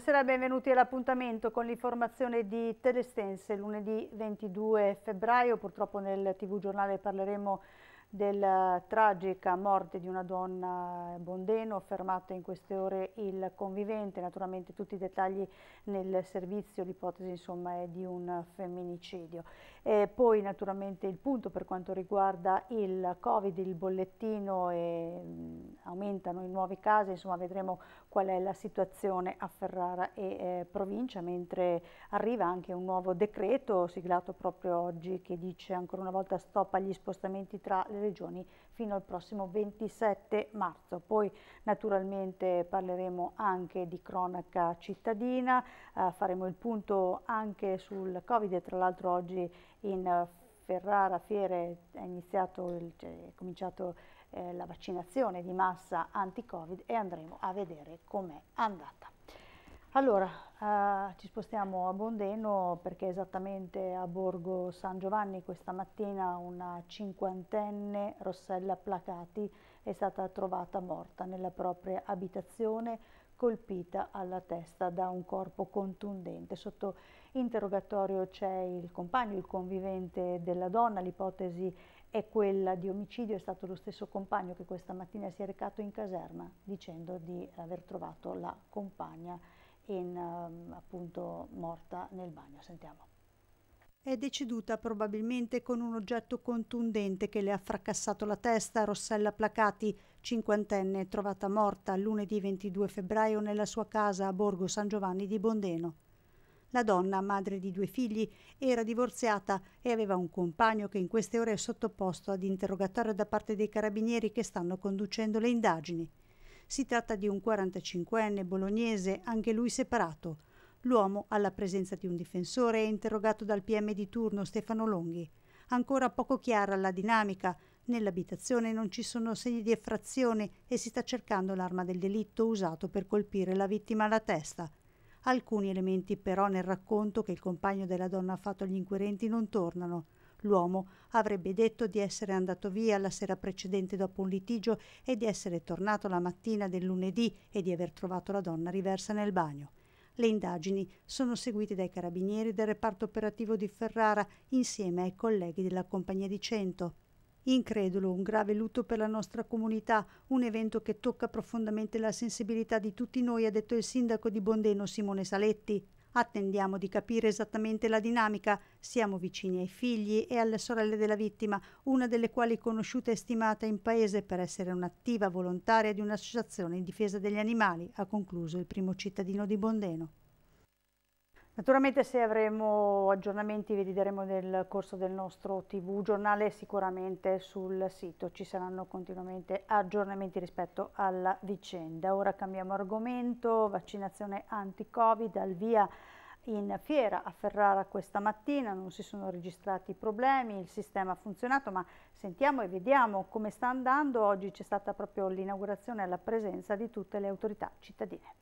Buonasera e benvenuti all'appuntamento con l'informazione di Telestense lunedì 22 febbraio. Purtroppo nel TV giornale parleremo della tragica morte di una donna bondeno, fermato in queste ore il convivente, naturalmente tutti i dettagli nel servizio, l'ipotesi insomma è di un femminicidio. E poi naturalmente il punto per quanto riguarda il Covid, il bollettino, e, mh, aumentano i nuovi casi, insomma vedremo qual è la situazione a Ferrara e eh, provincia, mentre arriva anche un nuovo decreto siglato proprio oggi che dice ancora una volta stop agli spostamenti tra le regioni fino al prossimo 27 marzo. Poi naturalmente parleremo anche di cronaca cittadina, eh, faremo il punto anche sul Covid tra l'altro oggi in Ferrara Fiere è, il, cioè, è cominciato eh, la vaccinazione di massa anti-Covid e andremo a vedere com'è andata. Allora, eh, ci spostiamo a Bondeno perché esattamente a Borgo San Giovanni questa mattina una cinquantenne, Rossella Placati, è stata trovata morta nella propria abitazione colpita alla testa da un corpo contundente. Sotto interrogatorio c'è il compagno, il convivente della donna, l'ipotesi è quella di omicidio, è stato lo stesso compagno che questa mattina si è recato in caserma dicendo di aver trovato la compagna in, um, appunto morta nel bagno. Sentiamo. È deceduta probabilmente con un oggetto contundente che le ha fracassato la testa. Rossella Placati, cinquantenne, trovata morta lunedì 22 febbraio nella sua casa a Borgo San Giovanni di Bondeno. La donna, madre di due figli, era divorziata e aveva un compagno che in queste ore è sottoposto ad interrogatorio da parte dei carabinieri che stanno conducendo le indagini. Si tratta di un 45enne bolognese, anche lui separato. L'uomo, alla presenza di un difensore, è interrogato dal PM di turno Stefano Longhi. Ancora poco chiara la dinamica. Nell'abitazione non ci sono segni di effrazione e si sta cercando l'arma del delitto usato per colpire la vittima alla testa. Alcuni elementi però nel racconto che il compagno della donna ha fatto agli inquirenti non tornano. L'uomo avrebbe detto di essere andato via la sera precedente dopo un litigio e di essere tornato la mattina del lunedì e di aver trovato la donna riversa nel bagno. Le indagini sono seguite dai carabinieri del reparto operativo di Ferrara insieme ai colleghi della Compagnia di Cento. Incredulo, un grave lutto per la nostra comunità, un evento che tocca profondamente la sensibilità di tutti noi, ha detto il sindaco di Bondeno Simone Saletti. Attendiamo di capire esattamente la dinamica, siamo vicini ai figli e alle sorelle della vittima, una delle quali conosciuta e stimata in paese per essere un'attiva volontaria di un'associazione in difesa degli animali, ha concluso il primo cittadino di Bondeno. Naturalmente se avremo aggiornamenti vi diremo nel corso del nostro tv giornale sicuramente sul sito ci saranno continuamente aggiornamenti rispetto alla vicenda. Ora cambiamo argomento, vaccinazione anti-covid al via in fiera a Ferrara questa mattina, non si sono registrati problemi, il sistema ha funzionato, ma sentiamo e vediamo come sta andando. Oggi c'è stata proprio l'inaugurazione alla presenza di tutte le autorità cittadine.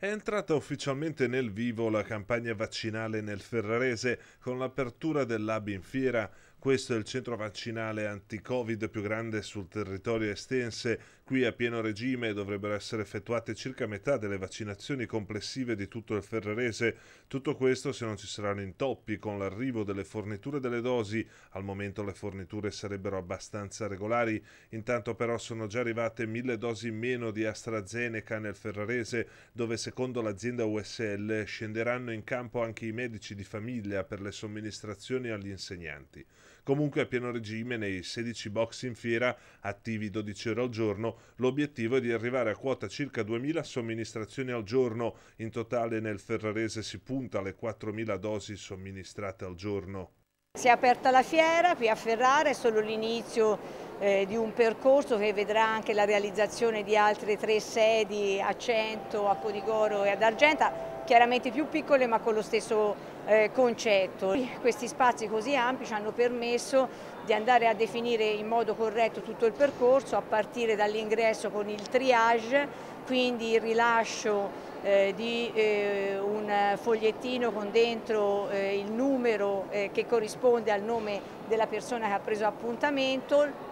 È entrata ufficialmente nel vivo la campagna vaccinale nel Ferrarese con l'apertura dell'hub in fiera questo è il centro vaccinale anti-Covid più grande sul territorio estense. Qui a pieno regime dovrebbero essere effettuate circa metà delle vaccinazioni complessive di tutto il Ferrarese. Tutto questo se non ci saranno intoppi con l'arrivo delle forniture delle dosi. Al momento le forniture sarebbero abbastanza regolari. Intanto però sono già arrivate mille dosi in meno di AstraZeneca nel Ferrarese, dove secondo l'azienda USL scenderanno in campo anche i medici di famiglia per le somministrazioni agli insegnanti. Comunque a pieno regime nei 16 box in fiera, attivi 12 ore al giorno, l'obiettivo è di arrivare a quota circa 2000 somministrazioni al giorno. In totale nel Ferrarese si punta alle 4000 dosi somministrate al giorno. Si è aperta la fiera qui a Ferrara, è solo l'inizio eh, di un percorso che vedrà anche la realizzazione di altre tre sedi a Cento, a Codigoro e ad Argenta, chiaramente più piccole ma con lo stesso eh, concetto. Questi spazi così ampi ci hanno permesso di andare a definire in modo corretto tutto il percorso a partire dall'ingresso con il triage, quindi il rilascio eh, di eh, un fogliettino con dentro eh, il numero eh, che corrisponde al nome della persona che ha preso appuntamento,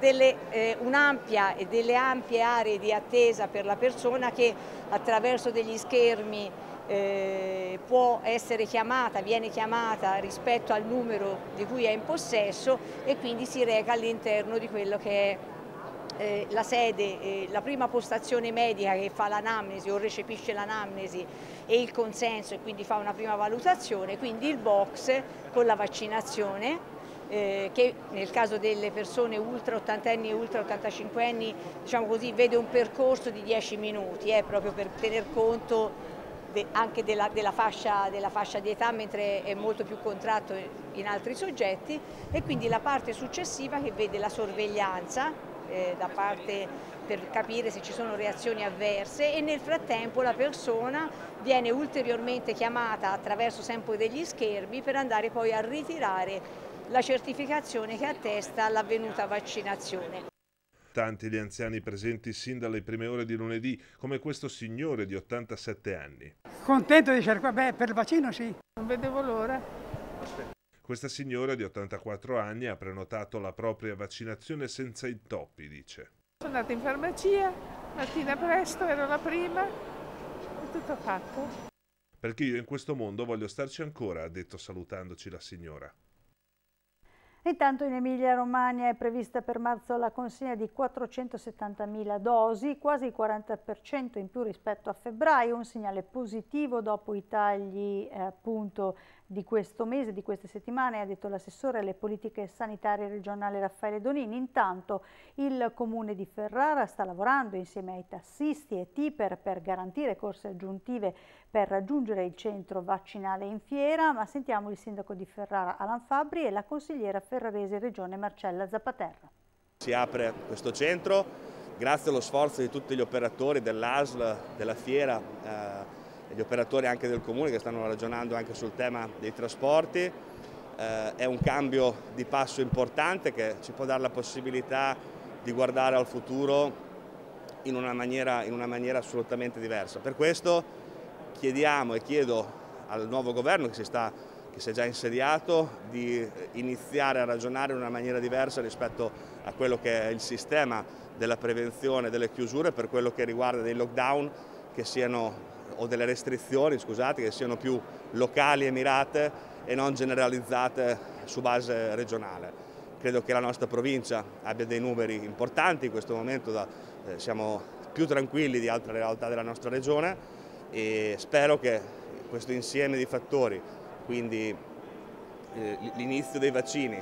eh, un'ampia e delle ampie aree di attesa per la persona che attraverso degli schermi eh, può essere chiamata, viene chiamata rispetto al numero di cui è in possesso e quindi si reca all'interno di quello che è eh, la sede, eh, la prima postazione medica che fa l'anamnesi o recepisce l'anamnesi e il consenso e quindi fa una prima valutazione, quindi il box con la vaccinazione che nel caso delle persone ultra 80 anni e ultra 85 anni diciamo così, vede un percorso di 10 minuti proprio per tener conto anche della, della, fascia, della, fascia, di età mentre è molto più contratto in altri soggetti e quindi la parte successiva che vede la sorveglianza eh, da parte per capire se ci sono reazioni avverse e nel frattempo la persona viene ulteriormente chiamata attraverso sempre degli schermi per andare poi a ritirare la certificazione che attesta l'avvenuta vaccinazione. Tanti gli anziani presenti sin dalle prime ore di lunedì, come questo signore di 87 anni. Contento di essere qua, beh, per il vaccino sì. Non vedevo l'ora. Questa signora di 84 anni ha prenotato la propria vaccinazione senza intoppi, dice. Sono andata in farmacia, mattina presto, ero la prima, è tutto fatto. Perché io in questo mondo voglio starci ancora, ha detto salutandoci la signora. Intanto in Emilia-Romagna è prevista per marzo la consegna di 470.000 dosi, quasi il 40% in più rispetto a febbraio, un segnale positivo dopo i tagli eh, appunto di questo mese, di queste settimane, ha detto l'assessore alle politiche sanitarie regionale Raffaele Donini. Intanto il comune di Ferrara sta lavorando insieme ai tassisti e Tiper per garantire corse aggiuntive per raggiungere il centro vaccinale in fiera, ma sentiamo il sindaco di Ferrara Alan Fabri e la consigliera ferrarese regione Marcella Zappaterra. Si apre questo centro grazie allo sforzo di tutti gli operatori dell'ASL, della fiera, eh, gli operatori anche del comune che stanno ragionando anche sul tema dei trasporti. Eh, è un cambio di passo importante che ci può dare la possibilità di guardare al futuro in una maniera, in una maniera assolutamente diversa. Per questo chiediamo e chiedo al nuovo governo che si, sta, che si è già insediato di iniziare a ragionare in una maniera diversa rispetto a quello che è il sistema della prevenzione delle chiusure per quello che riguarda dei lockdown che siano o delle restrizioni scusate, che siano più locali e mirate e non generalizzate su base regionale. Credo che la nostra provincia abbia dei numeri importanti in questo momento, da, eh, siamo più tranquilli di altre realtà della nostra regione e spero che questo insieme di fattori, quindi eh, l'inizio dei vaccini,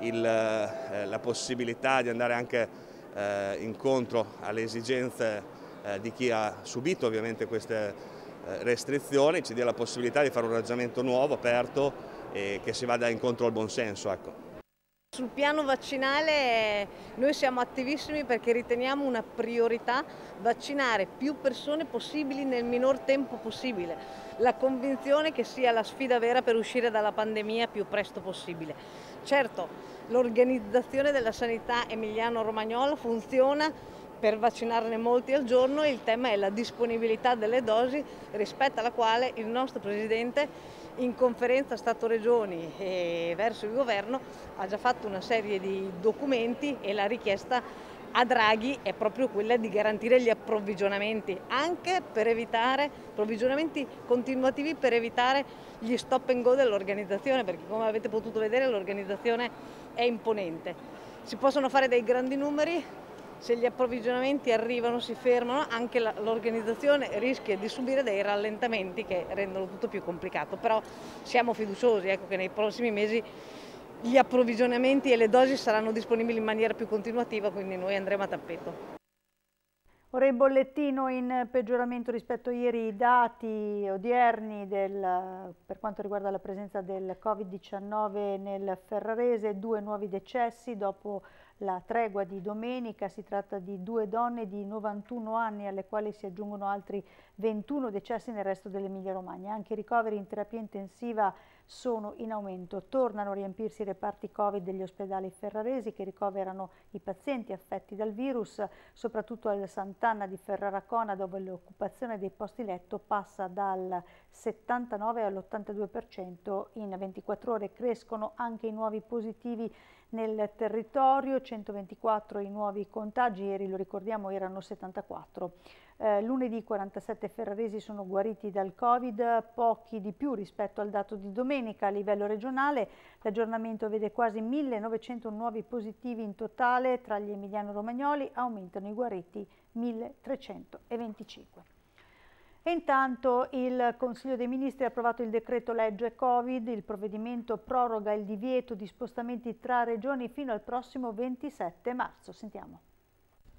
il, eh, la possibilità di andare anche eh, incontro alle esigenze eh, di chi ha subito ovviamente queste eh, restrizioni, ci dia la possibilità di fare un ragionamento nuovo, aperto e che si vada incontro al buonsenso. Ecco. Sul piano vaccinale noi siamo attivissimi perché riteniamo una priorità vaccinare più persone possibili nel minor tempo possibile. La convinzione che sia la sfida vera per uscire dalla pandemia più presto possibile. Certo, l'organizzazione della sanità emiliano-romagnola funziona per vaccinarne molti al giorno, il tema è la disponibilità delle dosi rispetto alla quale il nostro Presidente in conferenza Stato-Regioni e verso il Governo ha già fatto una serie di documenti e la richiesta a Draghi è proprio quella di garantire gli approvvigionamenti, anche per evitare approvvigionamenti continuativi per evitare gli stop and go dell'organizzazione, perché come avete potuto vedere l'organizzazione è imponente. Si possono fare dei grandi numeri, se gli approvvigionamenti arrivano, si fermano, anche l'organizzazione rischia di subire dei rallentamenti che rendono tutto più complicato, però siamo fiduciosi ecco, che nei prossimi mesi gli approvvigionamenti e le dosi saranno disponibili in maniera più continuativa, quindi noi andremo a tappeto. Ora il bollettino in peggioramento rispetto a ieri, i dati odierni del, per quanto riguarda la presenza del Covid-19 nel Ferrarese, due nuovi decessi dopo la tregua di domenica si tratta di due donne di 91 anni alle quali si aggiungono altri 21 decessi nel resto dell'Emilia Romagna. Anche i ricoveri in terapia intensiva sono in aumento. Tornano a riempirsi i reparti Covid degli ospedali ferraresi che ricoverano i pazienti affetti dal virus, soprattutto al Sant'Anna di Ferraracona dove l'occupazione dei posti letto passa dal 79 all'82% in 24 ore. Crescono anche i nuovi positivi nel territorio, 124 i nuovi contagi, ieri lo ricordiamo erano 74. Eh, lunedì 47 ferraresi sono guariti dal Covid, pochi di più rispetto al dato di domenica a livello regionale. L'aggiornamento vede quasi 1900 nuovi positivi in totale, tra gli emiliano-romagnoli aumentano i guariti 1325. E intanto il Consiglio dei Ministri ha approvato il decreto legge Covid, il provvedimento proroga il divieto di spostamenti tra regioni fino al prossimo 27 marzo. Sentiamo.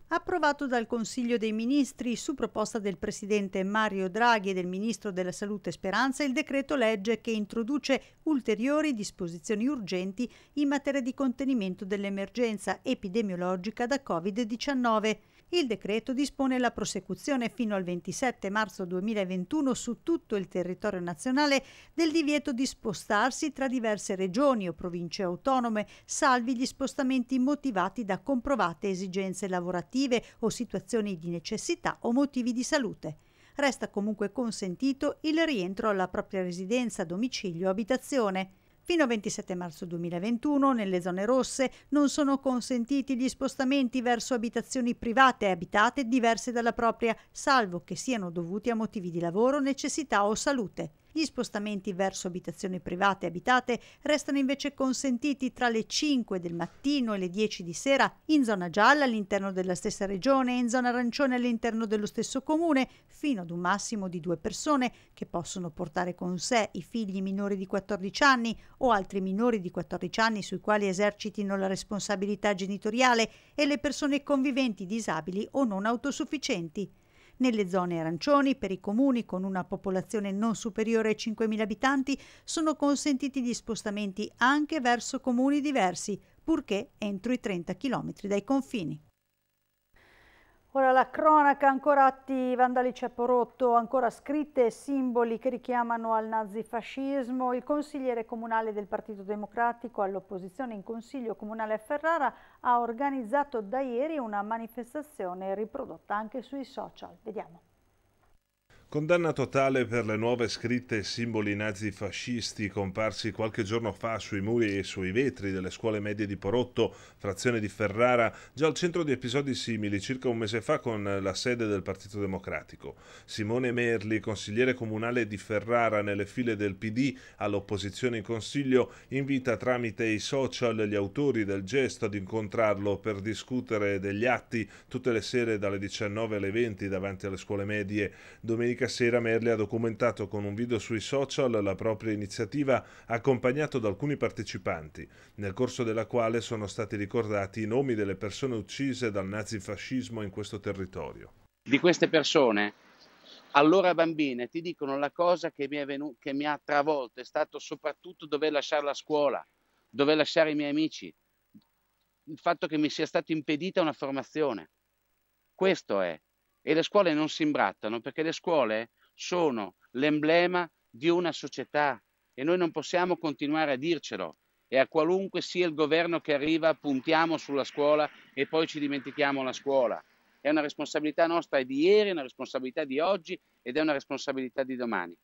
Approvato dal Consiglio dei Ministri su proposta del Presidente Mario Draghi e del Ministro della Salute Speranza il decreto legge che introduce ulteriori disposizioni urgenti in materia di contenimento dell'emergenza epidemiologica da Covid-19. Il decreto dispone la prosecuzione fino al 27 marzo 2021 su tutto il territorio nazionale del divieto di spostarsi tra diverse regioni o province autonome, salvi gli spostamenti motivati da comprovate esigenze lavorative o situazioni di necessità o motivi di salute resta comunque consentito il rientro alla propria residenza, domicilio o abitazione. Fino al 27 marzo 2021 nelle zone rosse non sono consentiti gli spostamenti verso abitazioni private e abitate diverse dalla propria, salvo che siano dovuti a motivi di lavoro, necessità o salute. Gli spostamenti verso abitazioni private abitate restano invece consentiti tra le 5 del mattino e le 10 di sera in zona gialla all'interno della stessa regione e in zona arancione all'interno dello stesso comune, fino ad un massimo di due persone che possono portare con sé i figli minori di 14 anni o altri minori di 14 anni sui quali esercitino la responsabilità genitoriale e le persone conviventi disabili o non autosufficienti. Nelle zone arancioni, per i comuni con una popolazione non superiore ai 5.000 abitanti, sono consentiti gli spostamenti anche verso comuni diversi, purché entro i 30 km dai confini. Ora la cronaca, ancora atti vandalici a Porotto, ancora scritte e simboli che richiamano al nazifascismo. Il consigliere comunale del Partito Democratico all'opposizione in Consiglio Comunale a Ferrara ha organizzato da ieri una manifestazione riprodotta anche sui social. Vediamo. Condanna totale per le nuove scritte e simboli nazifascisti comparsi qualche giorno fa sui muri e sui vetri delle scuole medie di Porotto, frazione di Ferrara, già al centro di episodi simili circa un mese fa con la sede del Partito Democratico. Simone Merli, consigliere comunale di Ferrara nelle file del PD all'opposizione in consiglio, invita tramite i social gli autori del gesto ad incontrarlo per discutere degli atti tutte le sere dalle 19 alle 20 davanti alle scuole medie. Domenica Domenica sera Merli ha documentato con un video sui social la propria iniziativa accompagnato da alcuni partecipanti, nel corso della quale sono stati ricordati i nomi delle persone uccise dal nazifascismo in questo territorio. Di queste persone, allora bambine, ti dicono la cosa che mi, venu- che mi ha travolto, è stato soprattutto dover lasciare la scuola, dover lasciare i miei amici, il fatto che mi sia stata impedita una formazione. Questo è e le scuole non si imbrattano perché le scuole sono l'emblema di una società e noi non possiamo continuare a dircelo e a qualunque sia il governo che arriva puntiamo sulla scuola e poi ci dimentichiamo la scuola. È una responsabilità nostra di ieri, è una responsabilità di oggi ed è una responsabilità di domani.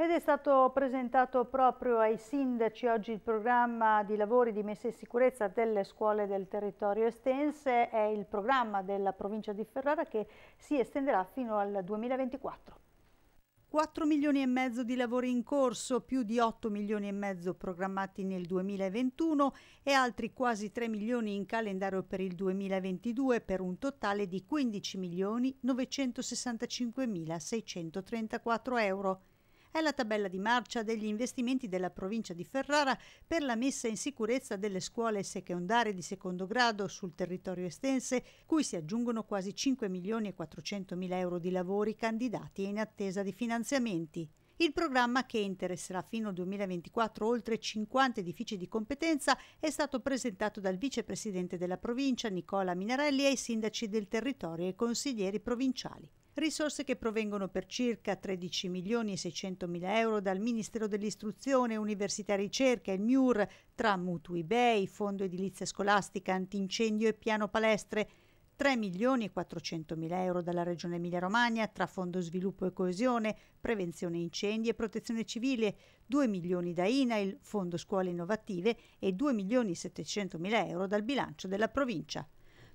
Ed è stato presentato proprio ai sindaci oggi il programma di lavori di messa in sicurezza delle scuole del territorio estense, è il programma della provincia di Ferrara che si estenderà fino al 2024. 4 milioni e mezzo di lavori in corso, più di 8 milioni e mezzo programmati nel 2021 e altri quasi 3 milioni in calendario per il 2022 per un totale di 15 milioni 965 mila 634 euro è la tabella di marcia degli investimenti della provincia di Ferrara per la messa in sicurezza delle scuole secondarie di secondo grado sul territorio estense, cui si aggiungono quasi 5 milioni e 400 mila euro di lavori candidati e in attesa di finanziamenti. Il programma, che interesserà fino al 2024 oltre 50 edifici di competenza, è stato presentato dal vicepresidente della provincia Nicola Minarelli ai sindaci del territorio e ai consiglieri provinciali. risorse che provengono per circa 13 milioni e 600 mila euro dal Ministero dell'Istruzione, Università e Ricerca, il MIUR, tra mutui BEI, Fondo Edilizia Scolastica, Antincendio e Piano Palestre, 3 milioni e 400 mila euro dalla Regione Emilia-Romagna tra Fondo Sviluppo e Coesione, Prevenzione Incendi e Protezione Civile, 2 milioni da INAIL, Fondo Scuole Innovative e 2 milioni e 700 mila euro dal bilancio della provincia.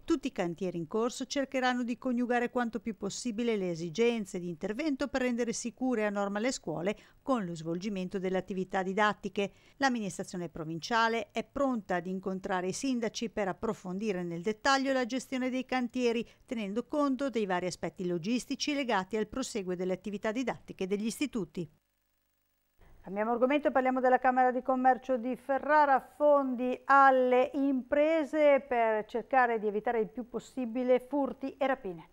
Tutti i cantieri in corso cercheranno di coniugare quanto più possibile le esigenze di intervento per rendere sicure a norma le scuole con lo svolgimento delle attività didattiche. L'amministrazione provinciale è pronta ad incontrare i sindaci per approfondire nel dettaglio la gestione dei cantieri, tenendo conto dei vari aspetti logistici legati al proseguo delle attività didattiche degli istituti. Cambiamo argomento, parliamo della Camera di Commercio di Ferrara, fondi alle imprese per cercare di evitare il più possibile furti e rapine.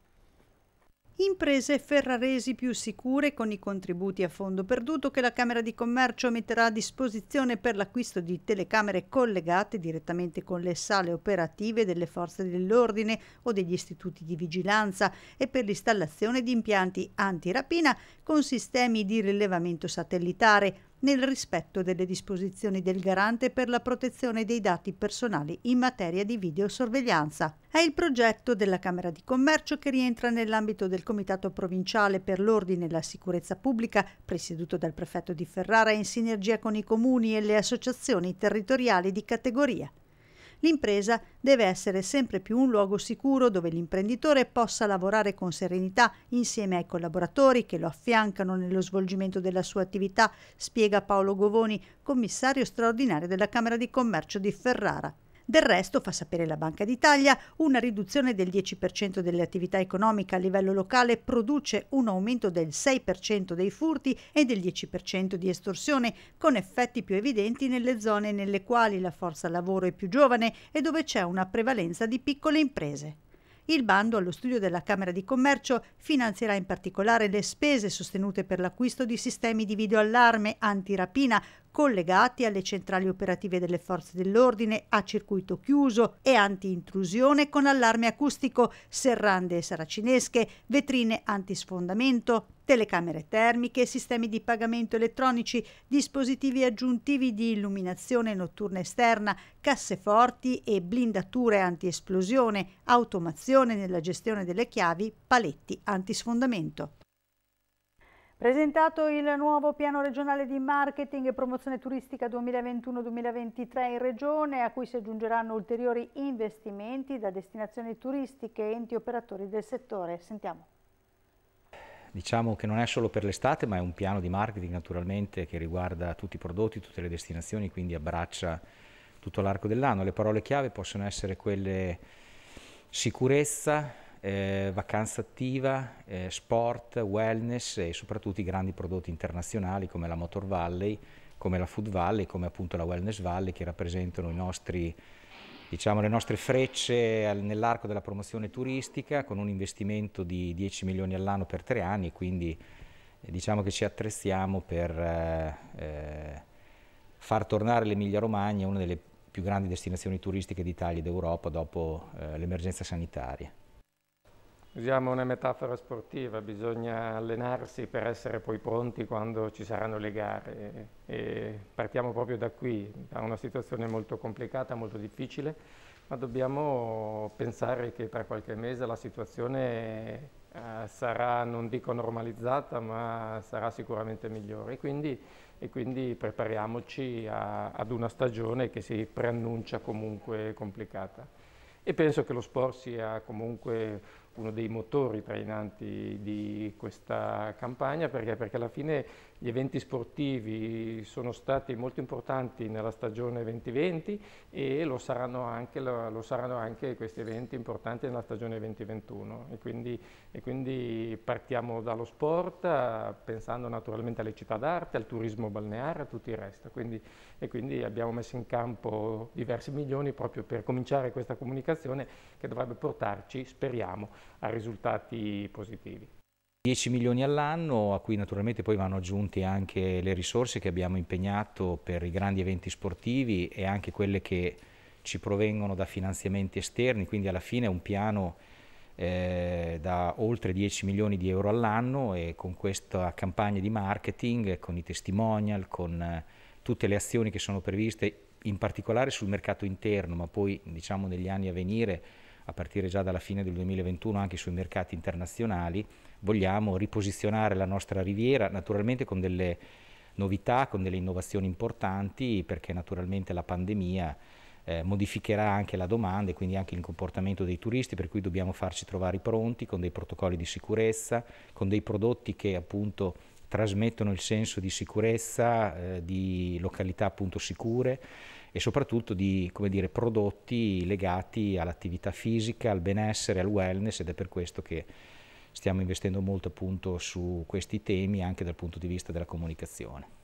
Imprese ferraresi più sicure con i contributi a fondo perduto che la Camera di Commercio metterà a disposizione per l'acquisto di telecamere collegate direttamente con le sale operative delle forze dell'ordine o degli istituti di vigilanza e per l'installazione di impianti antirapina con sistemi di rilevamento satellitare nel rispetto delle disposizioni del garante per la protezione dei dati personali in materia di videosorveglianza. È il progetto della Camera di Commercio che rientra nell'ambito del Comitato Provinciale per l'Ordine e la Sicurezza Pubblica, presieduto dal prefetto di Ferrara in sinergia con i comuni e le associazioni territoriali di categoria. L'impresa deve essere sempre più un luogo sicuro dove l'imprenditore possa lavorare con serenità insieme ai collaboratori che lo affiancano nello svolgimento della sua attività, spiega Paolo Govoni, commissario straordinario della Camera di Commercio di Ferrara. Del resto, fa sapere la Banca d'Italia, una riduzione del 10% delle attività economiche a livello locale produce un aumento del 6% dei furti e del 10% di estorsione, con effetti più evidenti nelle zone nelle quali la forza lavoro è più giovane e dove c'è una prevalenza di piccole imprese. Il bando allo studio della Camera di Commercio finanzierà in particolare le spese sostenute per l'acquisto di sistemi di videoallarme antirapina collegati alle centrali operative delle forze dell'ordine a circuito chiuso e anti-intrusione con allarme acustico, serrande saracinesche, vetrine antisfondamento, telecamere termiche, sistemi di pagamento elettronici, dispositivi aggiuntivi di illuminazione notturna esterna, casseforti e blindature anti-esplosione, automazione nella gestione delle chiavi, paletti antisfondamento. Presentato il nuovo piano regionale di marketing e promozione turistica 2021-2023 in regione, a cui si aggiungeranno ulteriori investimenti da destinazioni turistiche e enti operatori del settore. Sentiamo. Diciamo che non è solo per l'estate, ma è un piano di marketing naturalmente che riguarda tutti i prodotti, tutte le destinazioni, quindi abbraccia tutto l'arco dell'anno. Le parole chiave possono essere quelle sicurezza, eh, vacanza attiva, eh, sport, wellness e soprattutto i grandi prodotti internazionali come la Motor Valley, come la Food Valley, come appunto la Wellness Valley che rappresentano nostri, diciamo, le nostre frecce nell'arco della promozione turistica con un investimento di 10 milioni all'anno per tre anni quindi eh, diciamo che ci attrezziamo per eh, eh, far tornare l'Emilia Romagna una delle più grandi destinazioni turistiche d'Italia e d'Europa dopo eh, l'emergenza sanitaria. Usiamo una metafora sportiva, bisogna allenarsi per essere poi pronti quando ci saranno le gare e partiamo proprio da qui, da una situazione molto complicata, molto difficile, ma dobbiamo pensare che tra qualche mese la situazione eh, sarà, non dico normalizzata, ma sarà sicuramente migliore quindi, e quindi prepariamoci a, ad una stagione che si preannuncia comunque complicata. E penso che lo sport sia comunque uno dei motori trainanti di questa campagna perché, perché alla fine gli eventi sportivi sono stati molto importanti nella stagione 2020 e lo saranno anche, lo, lo saranno anche questi eventi importanti nella stagione 2021 e quindi, e quindi partiamo dallo sport pensando naturalmente alle città d'arte, al turismo balneare, a tutto il resto. Quindi, e quindi abbiamo messo in campo diversi milioni proprio per cominciare questa comunicazione che dovrebbe portarci, speriamo, a risultati positivi. 10 milioni all'anno, a cui naturalmente poi vanno aggiunte anche le risorse che abbiamo impegnato per i grandi eventi sportivi e anche quelle che ci provengono da finanziamenti esterni, quindi alla fine è un piano eh, da oltre 10 milioni di euro all'anno e con questa campagna di marketing, con i testimonial, con eh, tutte le azioni che sono previste in particolare sul mercato interno, ma poi diciamo negli anni a venire, a partire già dalla fine del 2021 anche sui mercati internazionali, vogliamo riposizionare la nostra riviera, naturalmente con delle novità, con delle innovazioni importanti, perché naturalmente la pandemia eh, modificherà anche la domanda e quindi anche il comportamento dei turisti, per cui dobbiamo farci trovare pronti con dei protocolli di sicurezza, con dei prodotti che appunto trasmettono il senso di sicurezza, eh, di località appunto sicure e soprattutto di dire, prodotti legati all'attività fisica, al benessere, al wellness ed è per questo che stiamo investendo molto appunto su questi temi anche dal punto di vista della comunicazione.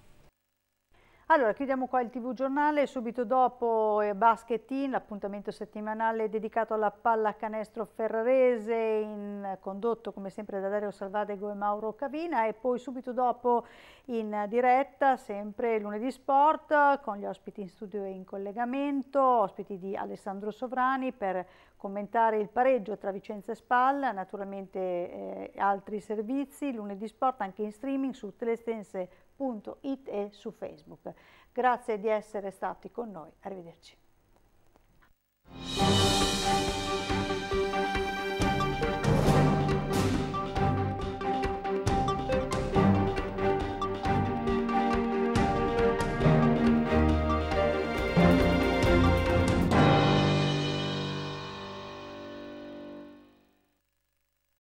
Allora, chiudiamo qua il TV giornale, subito dopo eh, Basket In, l'appuntamento settimanale dedicato alla pallacanestro ferrarese, in, condotto come sempre da Dario Salvadego e Mauro Cavina e poi subito dopo in diretta, sempre lunedì sport, con gli ospiti in studio e in collegamento, ospiti di Alessandro Sovrani per commentare il pareggio tra Vicenza e Spal, naturalmente eh, altri servizi, lunedì sport anche in streaming su www.it e su Facebook. Grazie di essere stati con noi, arrivederci.